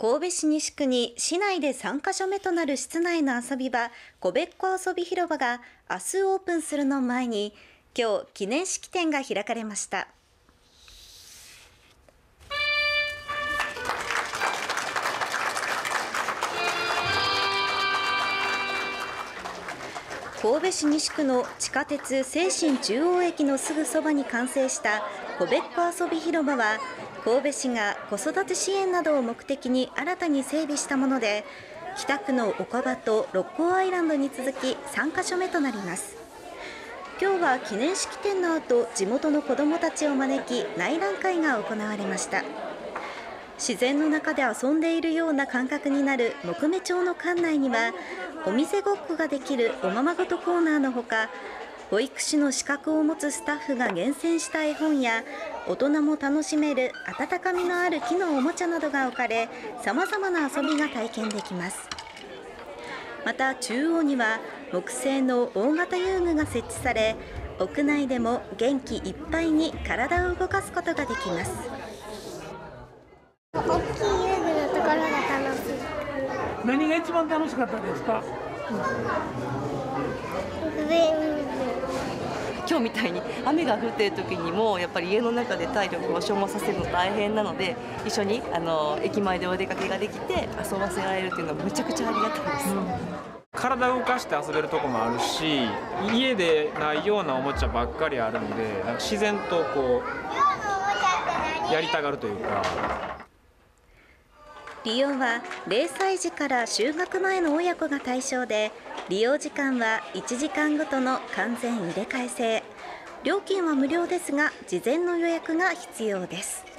神戸市西区に市内で3カ所目となる室内の遊び場こべっこ遊び広場が明日オープンするのを前に今日記念式典が開かれました。神戸市西区の地下鉄西神中央駅のすぐそばに完成したこべっこ遊び広場は神戸市が子育て支援などを目的に新たに整備したもので北区の岡場と六甲アイランドに続き3カ所目となります。今日は記念式典の後地元の子どもたちを招き内覧会が行われました。自然の中で遊んでいるような感覚になる木目町の館内にはお店ごっこができるおままごとコーナーのほか保育士の資格を持つスタッフが厳選した絵本や大人も楽しめる温かみのある木のおもちゃなどが置かれさまざまな遊びが体験できます。また中央には木製の大型遊具が設置され屋内でも元気いっぱいに体を動かすことができます。大きい遊具のところが楽しい。何が一番楽しかったですか、今日みたいに雨が降っている時にもやっぱり家の中で体力を消耗させるの大変なので一緒にあの駅前でお出かけができて遊ばせられるっていうのはむちゃくちゃありがたいです。うん体を動かして遊べるとこもあるし家でないようなおもちゃばっかりあるんでなんか自然とこうやりたがるというか利用は0歳児から就学前の親子が対象で利用時間は1時間ごとの完全入れ替え制。料金は無料ですが事前の予約が必要です。